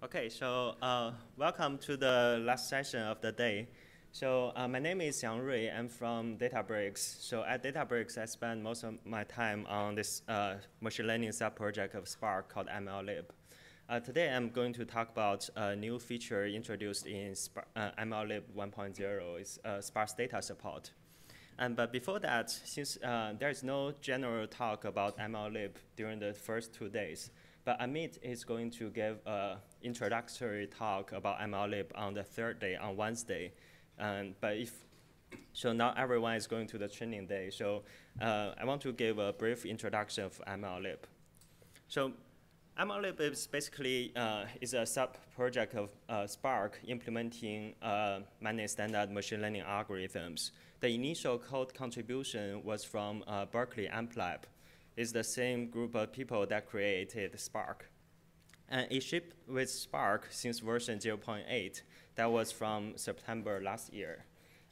Okay, so uh, welcome to the last session of the day. So uh, my name is Xiangrui. I'm from Databricks. So at Databricks, I spend most of my time on this uh, machine learning sub-project of Spark called MLlib. Uh, today, I'm going to talk about a new feature introduced in Sp MLlib 1.0. It's uh, sparse data support. And but before that, since uh, there is no general talk about MLlib during the first two days, but Amit is going to give an introductory talk about MLlib on the third day, on Wednesday. Um, but if, so now everyone is going to the training day. So uh, I want to give a brief introduction of MLlib. So MLlib is basically uh, is a sub-project of uh, Spark implementing uh, many standard machine learning algorithms. The initial code contribution was from uh, Berkeley AMPLab, is the same group of people that created Spark. And it shipped with Spark since version 0.8. That was from September last year.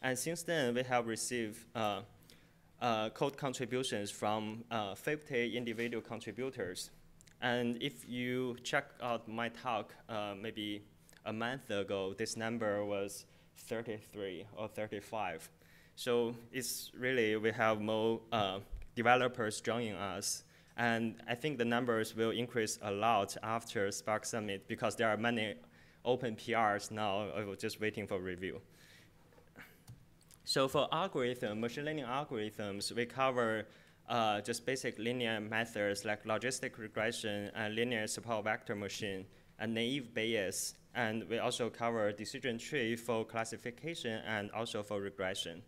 And since then, we have received uh, uh, code contributions from uh, 50 individual contributors. And if you check out my talk uh, maybe a month ago, this number was 33 or 35. So it's really, we have more uh, developers joining us. And I think the numbers will increase a lot after Spark Summit because there are many open PRs now. Just waiting for review. So for algorithm, machine learning algorithms, we cover uh, just basic linear methods like logistic regression and linear support vector machine and naive Bayes. And we also cover decision tree for classification and also for regression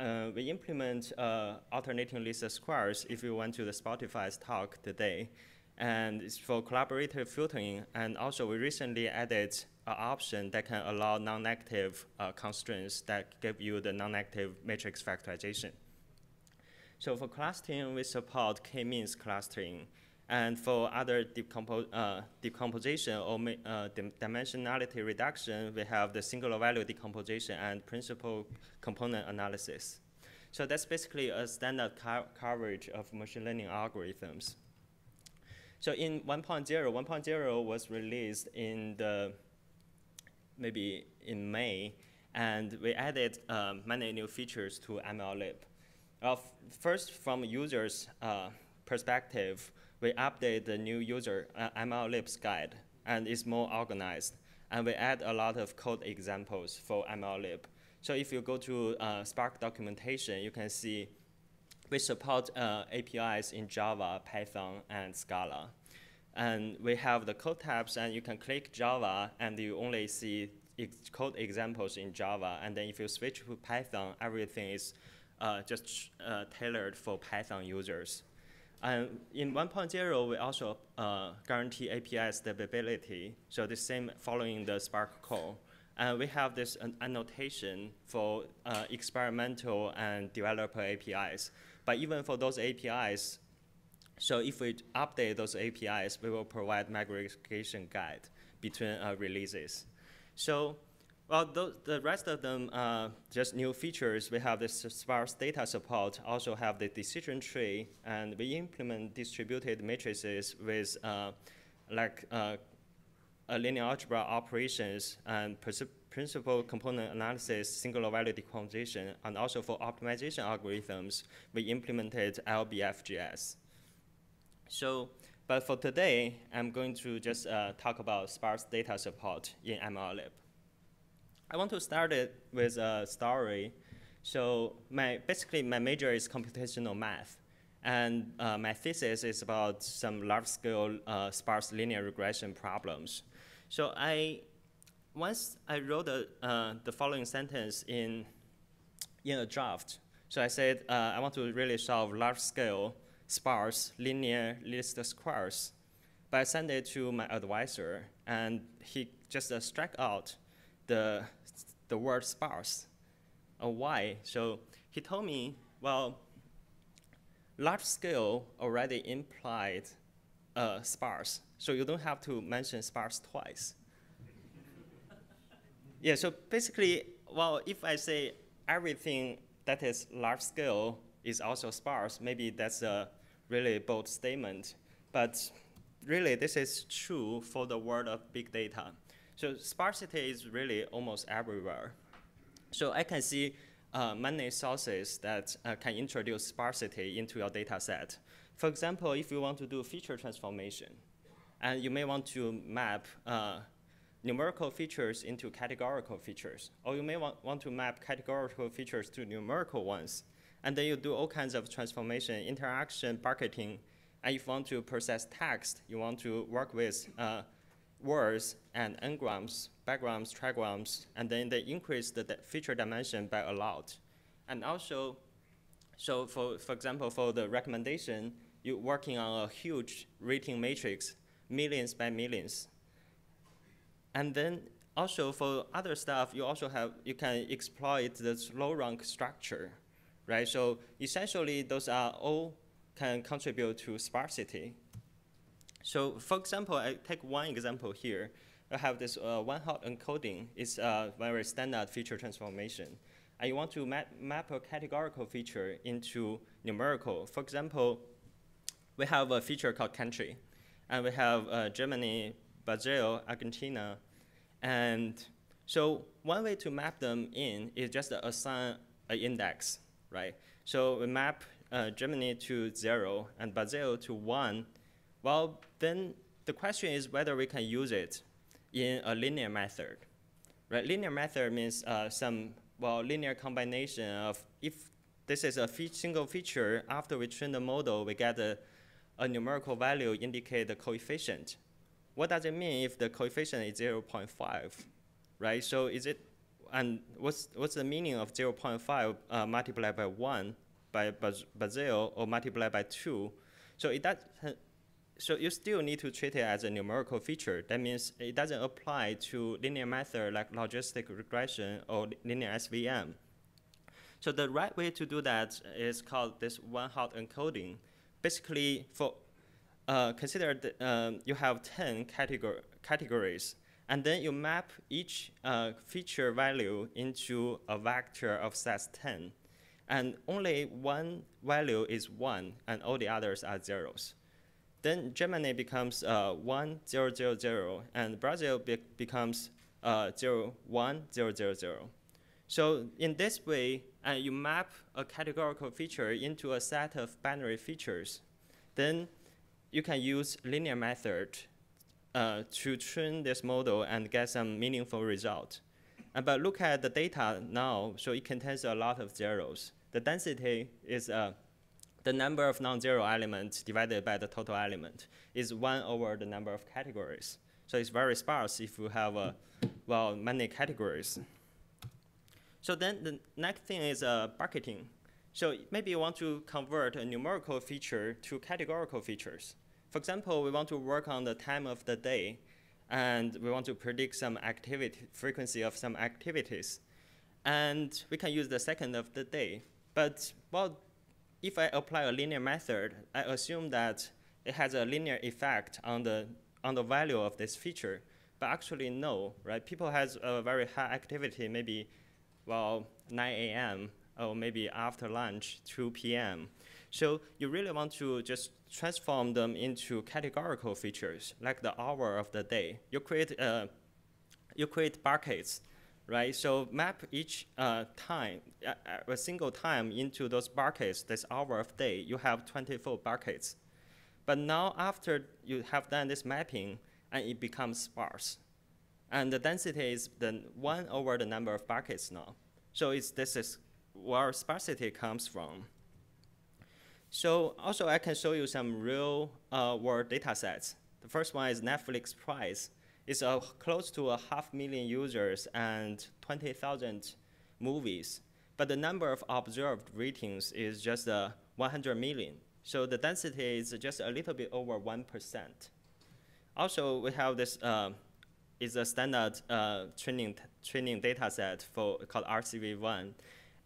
uh, we implement uh, alternating least squares if you went to the Spotify's talk today. And it's for collaborative filtering. And also we recently added an option that can allow non-negative uh, constraints that give you the non-negative matrix factorization. So for clustering, we support k-means clustering. And for other uh, decomposition or uh, dimensionality reduction, we have the singular value decomposition and principal component analysis. So that's basically a standard co coverage of machine learning algorithms. So in 1.0, 1.0 was released in the, maybe in May, and we added um, many new features to MLlib. Uh, first, from users' uh, perspective, we update the new user uh, MLlib's guide, and it's more organized. And we add a lot of code examples for MLlib. So if you go to uh, Spark documentation, you can see we support uh, APIs in Java, Python, and Scala. And we have the code tabs, and you can click Java, and you only see ex code examples in Java. And then if you switch to Python, everything is uh, just uh, tailored for Python users. And in 1.0, we also uh, guarantee API stability. So the same following the Spark core. And we have this annotation for uh, experimental and developer APIs. But even for those APIs, so if we update those APIs, we will provide migration guide between uh, releases. So well, those, the rest of them are just new features. We have this sparse data support, also have the decision tree, and we implement distributed matrices with uh, like uh, linear algebra operations and principal component analysis, singular value decomposition, and also for optimization algorithms, we implemented LBFGS. So, but for today, I'm going to just uh, talk about sparse data support in MLlib. I want to start it with a story. So my, basically my major is computational math. And uh, my thesis is about some large-scale uh, sparse linear regression problems. So I, once I wrote a, uh, the following sentence in, in a draft. So I said, uh, I want to really solve large-scale sparse linear least squares. But I sent it to my advisor, and he just uh, struck out the the word sparse. Uh, why? So he told me, well, large scale already implied uh, sparse, so you don't have to mention sparse twice. yeah, so basically, well, if I say everything that is large scale is also sparse, maybe that's a really bold statement. But really, this is true for the world of big data. So sparsity is really almost everywhere. So I can see uh, many sources that uh, can introduce sparsity into your data set. For example, if you want to do feature transformation, and you may want to map uh, numerical features into categorical features, or you may want, want to map categorical features to numerical ones. And then you do all kinds of transformation, interaction, bucketing, and if you want to process text, you want to work with uh, words and n-grams, bigrams, trigrams, and then they increase the feature dimension by a lot. And also, so for, for example, for the recommendation, you're working on a huge rating matrix, millions by millions. And then also for other stuff, you also have, you can exploit the low rank structure, right? So essentially those are all can contribute to sparsity. So for example, I take one example here. I have this uh, one-hot encoding. It's a very standard feature transformation. You want to map, map a categorical feature into numerical. For example, we have a feature called country. And we have uh, Germany, Brazil, Argentina. And so one way to map them in is just to assign an index, right? So we map uh, Germany to zero and Brazil to one. Well, then the question is whether we can use it in a linear method. Right? Linear method means uh, some well linear combination of if this is a fe single feature, after we train the model, we get a a numerical value indicate the coefficient. What does it mean if the coefficient is 0.5, right? So is it, and what's, what's the meaning of 0.5 uh, multiplied by 1 by Brazil or multiplied by 2? So it does, so you still need to treat it as a numerical feature. That means it doesn't apply to linear method like logistic regression or linear SVM. So the right way to do that is called this one-hot encoding basically for uh, consider um, you have 10 categor categories, and then you map each uh, feature value into a vector of size 10. And only one value is 1, and all the others are zeros. Then Germany becomes uh, 1, 0, 0, 0, and Brazil be becomes uh, 0, 1, 0, 0, 0. So in this way, uh, you map a categorical feature into a set of binary features. Then you can use linear method uh, to train this model and get some meaningful result. Uh, but look at the data now, so it contains a lot of zeros. The density is uh, the number of non-zero elements divided by the total element is one over the number of categories. So it's very sparse if you have, uh, well, many categories. So then the next thing is uh, bucketing. So maybe you want to convert a numerical feature to categorical features. For example, we want to work on the time of the day, and we want to predict some activity, frequency of some activities. And we can use the second of the day. But, well, if I apply a linear method, I assume that it has a linear effect on the, on the value of this feature. But actually, no, right? People has a very high activity, maybe well, 9 a.m. or maybe after lunch, 2 p.m. So you really want to just transform them into categorical features, like the hour of the day. You create, uh, you create buckets, right? So map each uh, time, uh, a single time into those buckets, this hour of day, you have 24 buckets. But now after you have done this mapping, and it becomes sparse. And the density is the one over the number of buckets now. So it's, this is where sparsity comes from. So also I can show you some real uh, world data sets. The first one is Netflix Prize. It's uh, close to a half million users and 20,000 movies. But the number of observed ratings is just uh, 100 million. So the density is just a little bit over 1%. Also, we have this uh, is a standard uh, training, training data set for, called RCV1.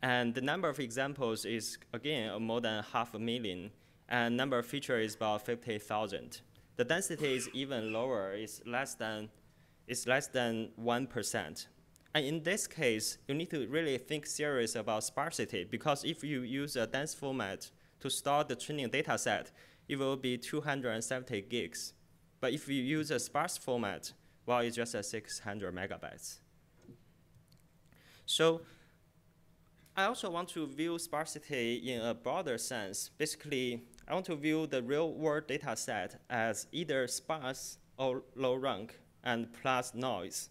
And the number of examples is, again, more than half a million. And number of features is about 50,000. The density is even lower. It's less than, it's less than 1%. And in this case, you need to really think serious about sparsity because if you use a dense format to store the training data set, it will be 270 gigs But if you use a sparse format, well, it's just a 600 megabytes. So I also want to view sparsity in a broader sense. Basically, I want to view the real world data set as either sparse or low rank and plus noise.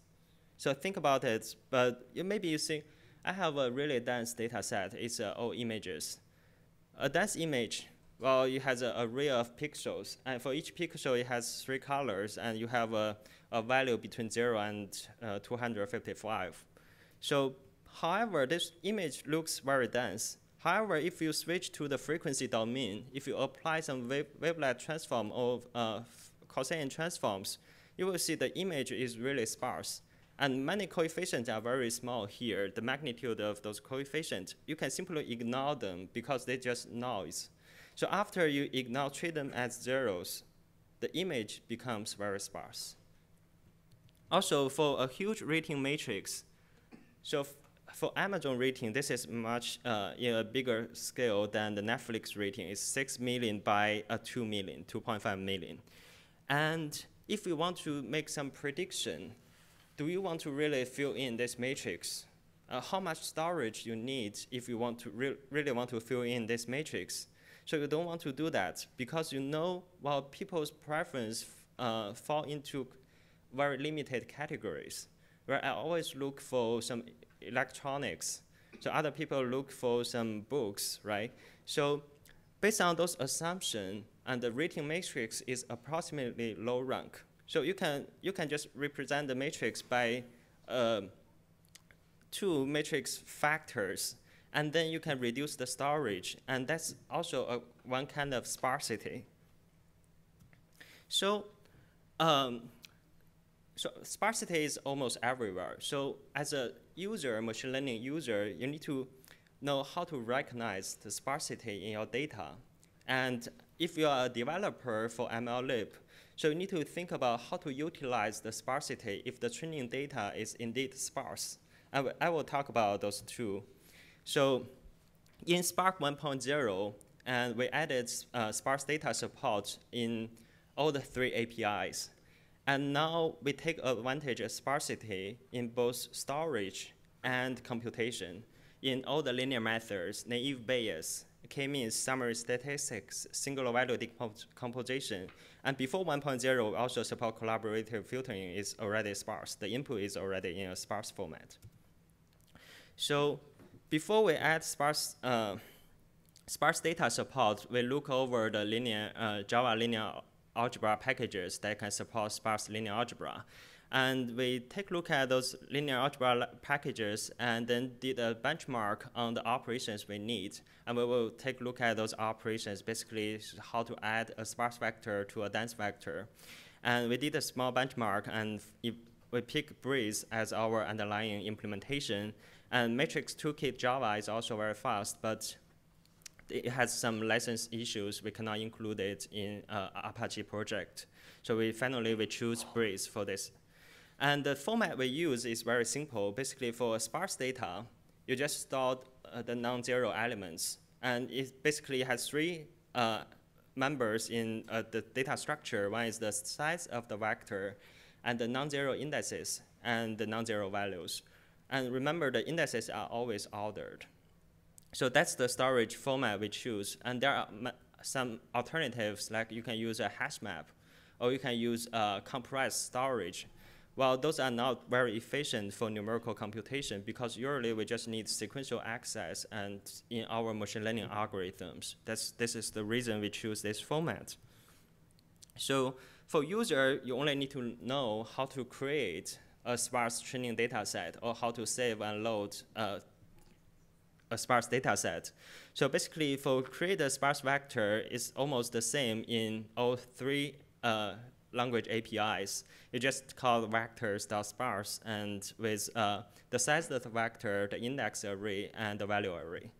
So think about it, but you, maybe you think, I have a really dense data set, it's uh, all images. A dense image, well, it has an array of pixels, and for each pixel it has three colors, and you have a, a value between zero and uh, 255. So However, this image looks very dense. However, if you switch to the frequency domain, if you apply some wave wavelet transform or uh, cosine transforms, you will see the image is really sparse. And many coefficients are very small here, the magnitude of those coefficients. You can simply ignore them because they're just noise. So after you ignore, treat them as zeros, the image becomes very sparse. Also, for a huge rating matrix, so for Amazon rating, this is much uh, in a bigger scale than the Netflix rating. It's 6 million by uh, 2 million, 2.5 million. And if we want to make some prediction, do you want to really fill in this matrix? Uh, how much storage you need if you want to re really want to fill in this matrix? So you don't want to do that because you know while people's preference uh, fall into very limited categories, where I always look for some electronics. So other people look for some books, right? So based on those assumptions, and the rating matrix is approximately low rank. So you can, you can just represent the matrix by uh, two matrix factors, and then you can reduce the storage, and that's also a, one kind of sparsity. So um, so sparsity is almost everywhere. So as a user, machine learning user, you need to know how to recognize the sparsity in your data. And if you are a developer for MLlib, so you need to think about how to utilize the sparsity if the training data is indeed sparse. I, I will talk about those two. So in Spark 1.0, and we added uh, sparse data support in all the three APIs. And now we take advantage of sparsity in both storage and computation. In all the linear methods, naive Bayes, k-means, summary statistics, singular value decomposition, and before 1.0, we also support collaborative filtering is already sparse. The input is already in a sparse format. So before we add sparse, uh, sparse data support, we look over the linear uh, Java linear algebra packages that can support sparse linear algebra. And we take a look at those linear algebra packages and then did a benchmark on the operations we need. And we will take a look at those operations, basically how to add a sparse vector to a dense vector. And we did a small benchmark and we pick Breeze as our underlying implementation. And Matrix Toolkit Java is also very fast, but it has some license issues. We cannot include it in uh, Apache project. So we finally we choose Breeze for this. And the format we use is very simple. Basically, for sparse data, you just store uh, the non-zero elements. And it basically has three uh, members in uh, the data structure. One is the size of the vector, and the non-zero indices, and the non-zero values. And remember, the indices are always ordered. So that's the storage format we choose. And there are some alternatives, like you can use a hash map, or you can use uh, compressed storage. Well, those are not very efficient for numerical computation because usually we just need sequential access and in our machine learning algorithms. That's, this is the reason we choose this format. So for user, you only need to know how to create a sparse training data set or how to save and load uh, a sparse data set. So basically, for create a sparse vector, it's almost the same in all three uh, language APIs. You just call vectors.sparse, and with uh, the size of the vector, the index array, and the value array.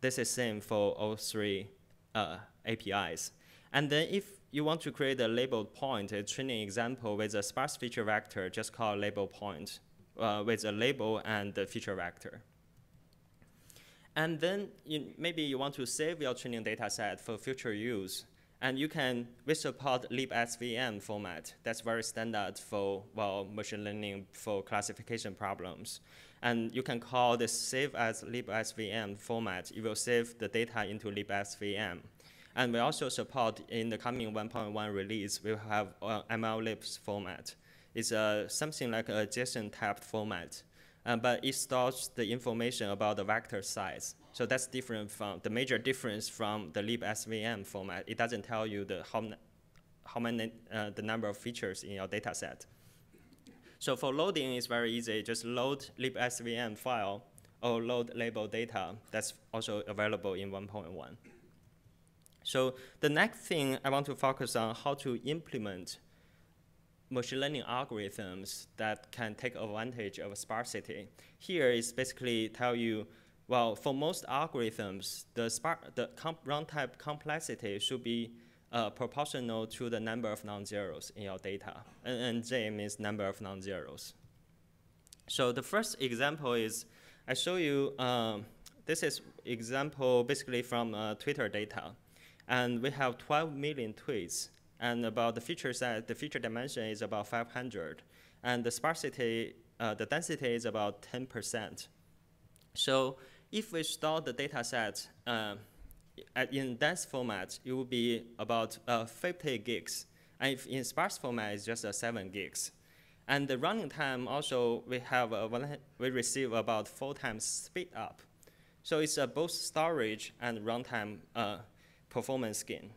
This is same for all three uh, APIs. And then if you want to create a labeled point, a training example with a sparse feature vector, just call label point uh, with a label and the feature vector. And then you, maybe you want to save your training data set for future use. And you can, we support libsvm format. That's very standard for, well, machine learning for classification problems. And you can call this save as libsvm format. It will save the data into libsvm. And we also support in the coming 1.1 release, we will have uh, MLlibs format. It's uh, something like a JSON type format, uh, but it stores the information about the vector size. So that's different from the major difference from the libsvm format. It doesn't tell you the how, how many uh, the number of features in your data set. So for loading, it's very easy. Just load libsvm file or load label data. That's also available in 1.1. So the next thing I want to focus on how to implement machine learning algorithms that can take advantage of sparsity. Here is basically tell you, well, for most algorithms, the, the comp runtime complexity should be uh, proportional to the number of non-zeros in your data. And, and J means number of non-zeros. So the first example is, I show you, um, this is example basically from uh, Twitter data. And we have 12 million tweets. And about the feature set, the feature dimension is about 500. And the sparsity, uh, the density is about 10%. So if we store the data set uh, in dense format, it will be about uh, 50 gigs. And if in sparse format, it's just uh, 7 gigs. And the running time also, we have one, we receive about four times speed up. So it's uh, both storage and runtime uh, performance gain.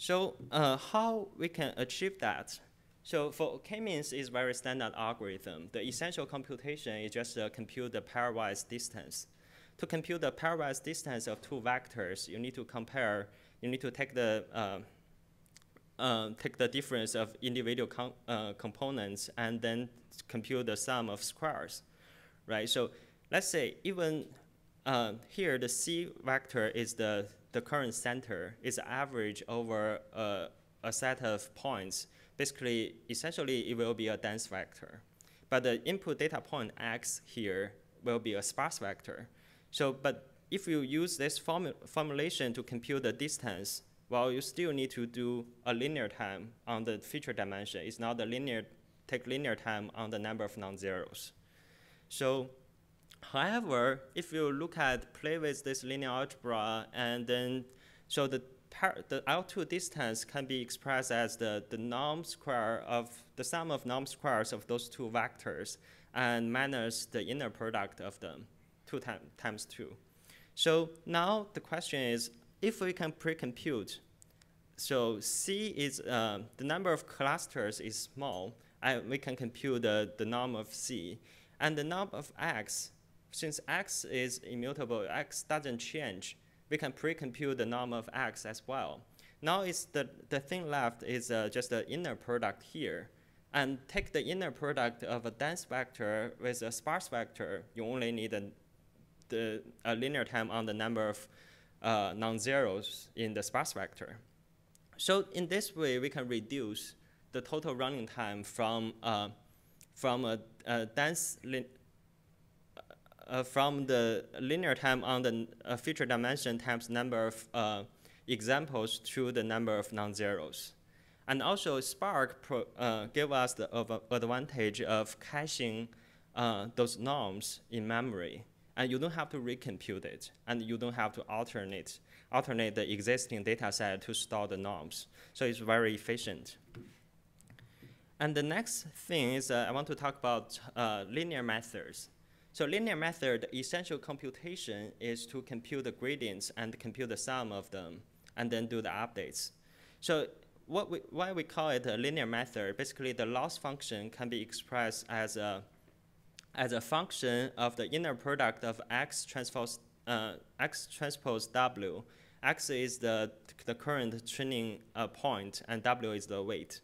So uh, how we can achieve that? So for k-means is very standard algorithm. The essential computation is just to compute the pairwise distance. To compute the pairwise distance of two vectors, you need to compare, you need to take the uh, uh, take the difference of individual com uh, components and then compute the sum of squares, right? So let's say even uh, here, the C vector is the, the current center, is average over a, a set of points. Basically, essentially, it will be a dense vector. But the input data point x here will be a sparse vector. So, but if you use this formu formulation to compute the distance, well, you still need to do a linear time on the feature dimension. It's not a linear, take linear time on the number of non-zeros. So However, if you look at play with this linear algebra and then so the the L2 distance can be expressed as the, the norm square of the sum of norm squares of those two vectors and minus the inner product of them, two time, times two. So now the question is, if we can pre-compute, so C is, uh, the number of clusters is small, and we can compute the, the norm of C. And the norm of X since x is immutable, x doesn't change, we can pre-compute the norm of x as well. Now it's the, the thing left is uh, just the inner product here. And take the inner product of a dense vector with a sparse vector, you only need a, the, a linear time on the number of uh, non-zeros in the sparse vector. So in this way, we can reduce the total running time from, uh, from a, a dense uh, from the linear time on the uh, feature dimension times number of uh, examples to the number of non-zeros. And also Spark pro, uh, give us the advantage of caching uh, those norms in memory. And you don't have to recompute it, and you don't have to alternate, alternate the existing data set to store the norms. So it's very efficient. And the next thing is uh, I want to talk about linear methods. So linear method essential computation is to compute the gradients and compute the sum of them, and then do the updates. So what we, why we call it a linear method, basically the loss function can be expressed as a, as a function of the inner product of x transpose, uh, x transpose w. x is the, the current training uh, point, and w is the weight,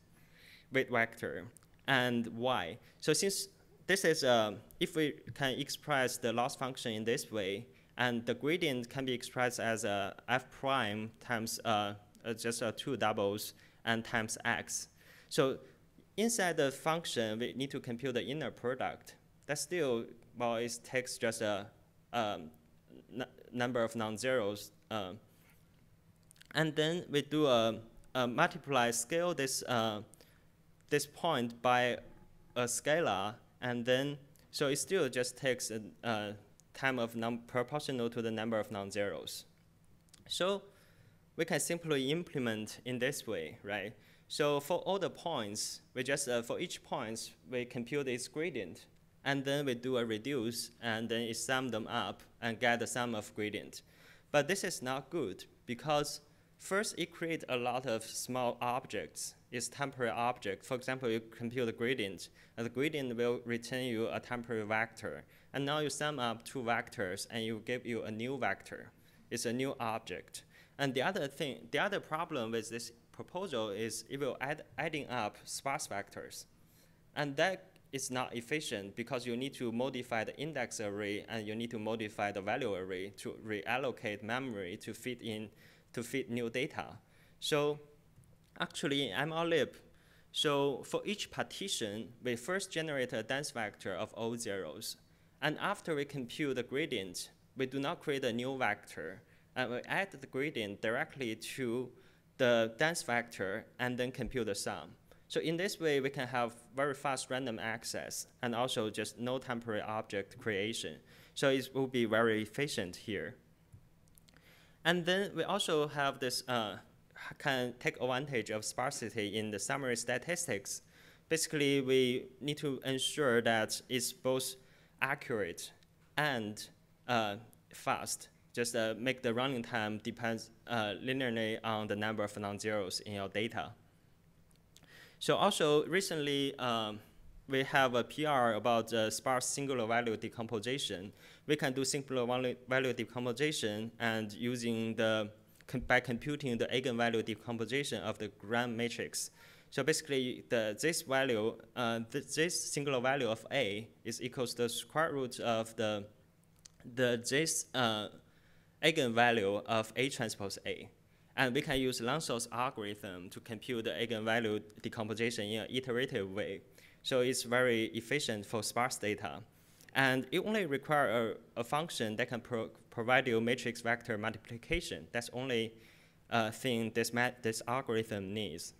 weight vector, and y. So since this is, uh, if we can express the loss function in this way, and the gradient can be expressed as a f prime times uh, uh, just uh, two doubles and times x. So inside the function, we need to compute the inner product. That still, well, it takes just a, a number of non-zeros Uh, and then we do a, a multiply scale this, uh, this point by a scalar, and then, so it still just takes a, time of num proportional to the number of non-zeros. So we can simply implement in this way, right? So for all the points, we just, uh, for each point, we compute its gradient, and then we do a reduce, and then it sum them up and get the sum of gradient. But this is not good, because first it creates a lot of small objects. It's temporary object. For example, you compute the gradient, and the gradient will return you a temporary vector. And now you sum up two vectors, and you give you a new vector. It's a new object. And the other thing, the other problem with this proposal is it will add adding up sparse vectors. And that is not efficient because you need to modify the index array and you need to modify the value array to reallocate memory to fit in, to fit new data. So actually in MLlib, so for each partition, we first generate a dense vector of all zeros. And after we compute the gradient, we do not create a new vector and we add the gradient directly to the dense vector and then compute the sum. So in this way, we can have very fast random access and also just no temporary object creation. So it will be very efficient here. And then we also have this, uh, can take advantage of sparsity in the summary statistics. Basically, we need to ensure that it's both accurate and uh, fast just uh, make the running time depends uh, linearly on the number of non-zeros in your data. So also recently, um, we have a PR about uh, sparse singular value decomposition. We can do singular value decomposition and using the, by computing the eigenvalue decomposition of the Gram matrix. So basically, the, this value, uh, th this singular value of A is equals to the square root of the, the this uh, eigenvalue of A transpose A. And we can use Lanczos algorithm to compute the eigenvalue decomposition in an iterative way. So it's very efficient for sparse data. And it only requires a, a, function that can pro provide you matrix vector multiplication. That's only uh, thing this, this algorithm needs.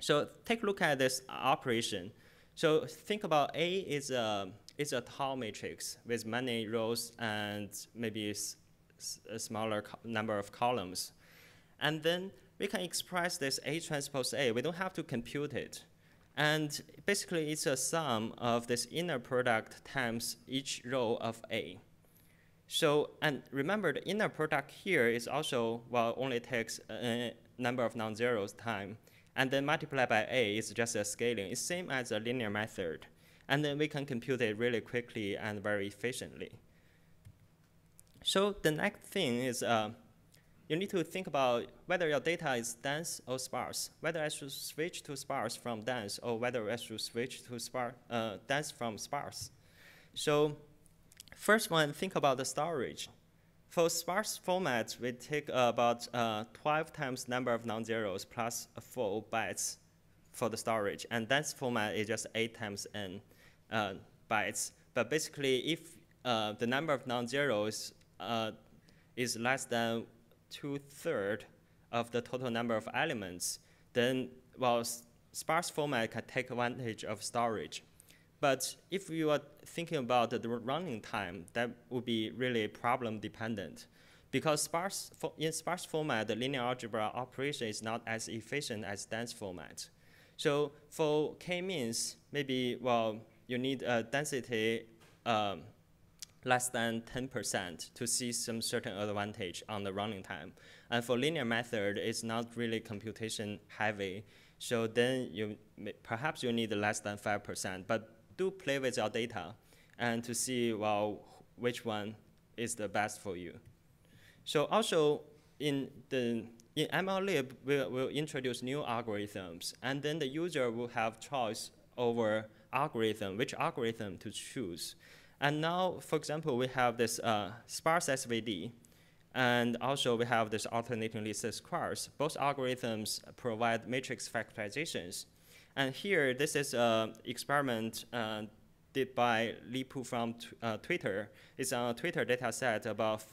So take a look at this operation. So think about A is a, is a tall matrix with many rows and maybe a smaller number of columns. And then we can express this A transpose A. We don't have to compute it. And basically, it's a sum of this inner product times each row of A. So, and remember, the inner product here is also, well, only takes a number of non-zeros time. And then multiplied by A is just a scaling. It's same as a linear method. And then we can compute it really quickly and very efficiently. So the next thing is uh, you need to think about whether your data is dense or sparse, whether I should switch to sparse from dense or whether I should switch to spar uh, dense from sparse. So first one, think about the storage. For sparse formats, we take about uh, 12 times number of non-zeros plus 4 bytes for the storage. And dense format is just 8 times n uh, bytes. But basically, if uh, the number of non-zeros uh, is less than two-thirds of the total number of elements, then, well, sparse format can take advantage of storage. But if you are thinking about the running time, that would be really problem dependent. Because sparse, in sparse format, the linear algebra operation is not as efficient as dense format. So for k-means, maybe, well, you need a density um, less than 10% to see some certain advantage on the running time. And for linear method, it's not really computation heavy. So then you perhaps you need less than 5%, but do play with your data and to see, well, which one is the best for you. So also in the in MLlib, we'll, introduce new algorithms, and then the user will have choice over algorithm, which algorithm to choose. And now, for example, we have this uh, sparse SVD, and also we have this alternating least squares. Both algorithms provide matrix factorizations. And here, this is an experiment uh, did by Li Pu from uh, Twitter. It's a Twitter data set about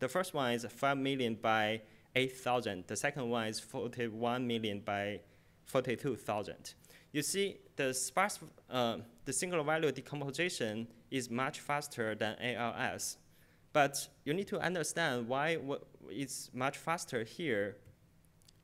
The first one is 5 million by 8,000. The second one is 41 million by 42,000. You see, the sparse, uh, the singular value decomposition is much faster than ALS. But you need to understand why it's much faster here.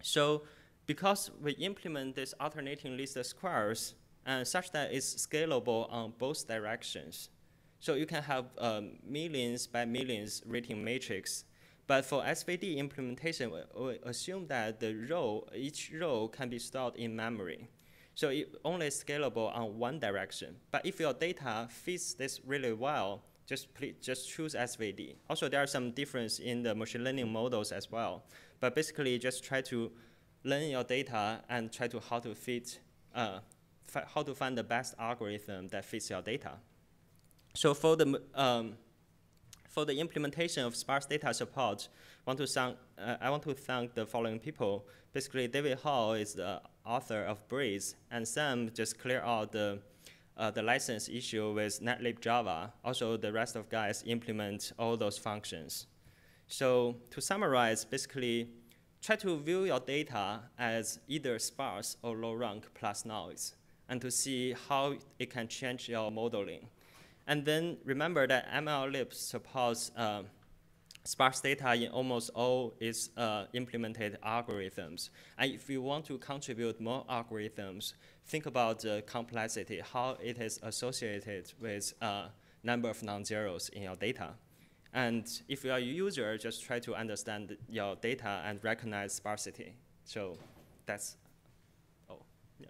So because we implement this alternating least squares, and such that it's scalable on both directions. So you can have um, millions by millions rating matrix. But for SVD implementation, we, we assume that the row, each row can be stored in memory. So it only scalable on one direction. But if your data fits this really well, just please, just choose SVD. Also, there are some difference in the machine learning models as well. But basically, just try to learn your data and try to how to fit, uh, how to find the best algorithm that fits your data. So for the um, for the implementation of sparse data support, want to thank, uh, I want to thank the following people. Basically, David Hall is the author of Breeze, and Sam just clear out the uh, the license issue with Netlib Java. Also, the rest of guys implement all those functions. So to summarize, basically, try to view your data as either sparse or low rank plus noise, and to see how it can change your modeling. And then remember that MLlib supports uh, sparse data in almost all its uh, implemented algorithms. And if you want to contribute more algorithms, think about the complexity, how it is associated with uh, number of non-zeros in your data. And if you are a user, just try to understand your data and recognize sparsity. So that's, oh, yeah.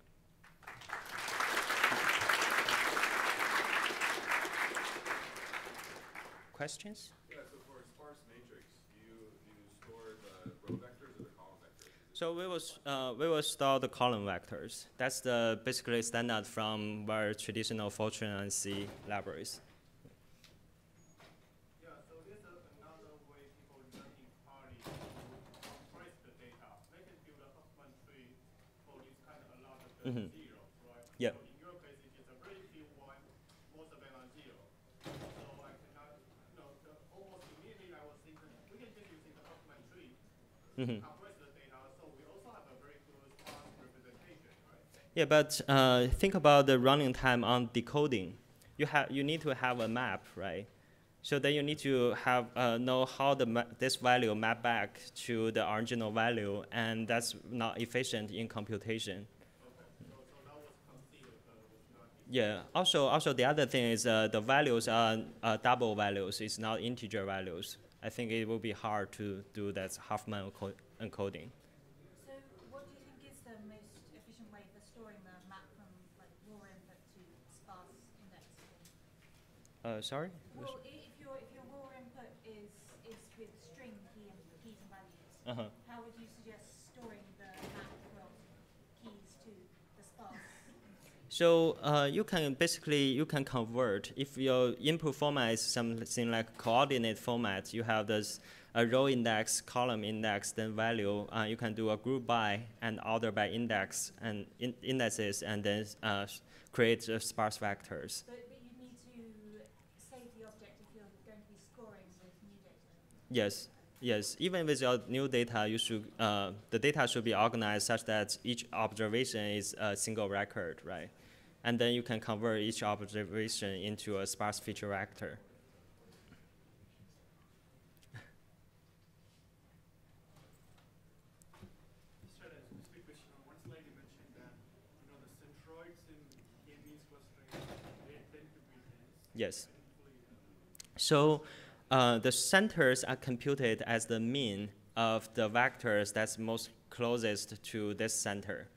Questions? Yeah, so for a sparse matrix, do you, do you store the row vectors or the column vectors? So we will, uh, we will store the column vectors. That's the basically standard from very traditional Fortran and C libraries. Yeah, so this is another way people learning party to compress the data. They can build a Huffman tree for this kind of a lot of the Mhm. zeros, right? Yeah. So in your case, it is a one, most of them are zero. So I cannot, you know, the, almost immediately I was thinking, we can just use the Huffman tree, Mhm. compress the data, so we also have a very good sparse representation, right? Yeah, but uh, think about the running time on decoding. You have you need to have a map, right? So then you need to have uh, know how the this value map back to the original value, and that's not efficient in computation. So, so that was concealed, but it was not. Yeah. Also, also the other thing is uh, the values are uh, double values. It's not integer values. I think it will be hard to do that Huffman enco- encoding. So what do you think is the most efficient way for storing the map from like raw input to sparse indexing? Uh, sorry. Well, if your if your raw input is is with string key and keys and values, Uh-huh. how would you suggest storing the map from keys to the sparse? So uh, you can basically you can convert if your input format is something like coordinate format. You have this a row index, column index, then value. Uh, you can do a group by and order by index and in indices, and then uh, create uh, sparse vectors. But, but you need to save the object if you're going to be scoring with new data. Yes, yes. Even with your new data, you should uh, the data should be organized such that each observation is a single record, right? And then you can convert each observation into a sparse feature vector. Yes. So uh, the centers are computed as the mean of the vectors that's most closest to this center.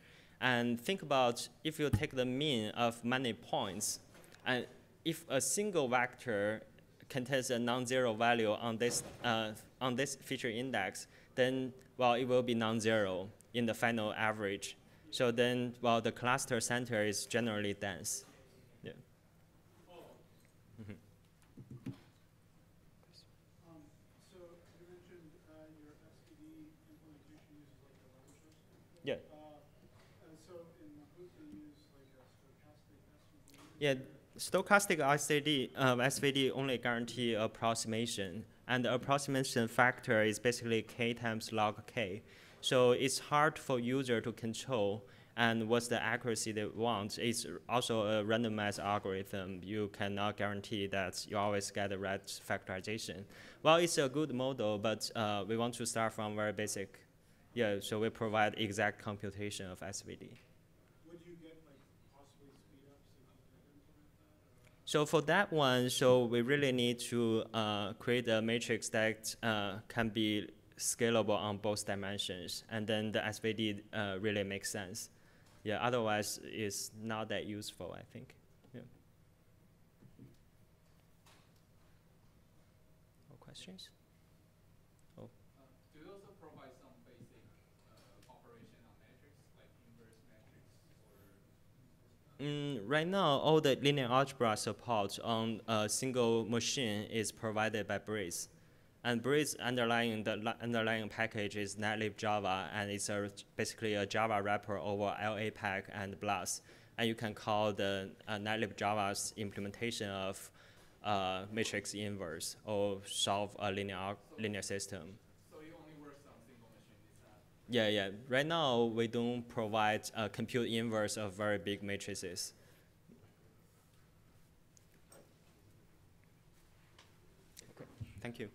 And think about if you take the mean of many points, and if a single vector contains a non-zero value on this, uh, on this feature index, then, well, it will be non-zero in the final average. So then, well, the cluster center is generally dense. Yeah. Um, so you mentioned uh, your SVD implementation uses like a level system. Yeah. Uh, and so in Mahout they use like a stochastic SVD. Yeah, stochastic SVD, um, SVD only guarantee approximation, And the approximation factor is basically k times log k. So it's hard for user to control and what's the accuracy they want. It's also a randomized algorithm. You cannot guarantee that you always get the right factorization. Well, it's a good model, but uh, we want to start from very basic. Yeah, so we provide exact computation of SVD. Would you get like possibly speed ups if you did implement that? or- So for that one, so we really need to uh, create a matrix that uh, can be scalable on both dimensions, and then the SVD uh, really makes sense. Yeah, otherwise it's not that useful, I think. Yeah. No questions? Uh, Do you also provide some basic uh, operation on metrics, like inverse metrics or? Mm, right now, all the linear algebra support on a single machine is provided by Breeze. And Breeze underlying the underlying package is Netlib Java, and it's a, basically a Java wrapper over LAPACK and BLAS. And you can call the uh, Netlib Java's implementation of uh, matrix inverse or solve a linear linear system. So it only works on single machine, is that? Yeah, yeah. Right now, we don't provide a compute inverse of very big matrices. Okay, thank you.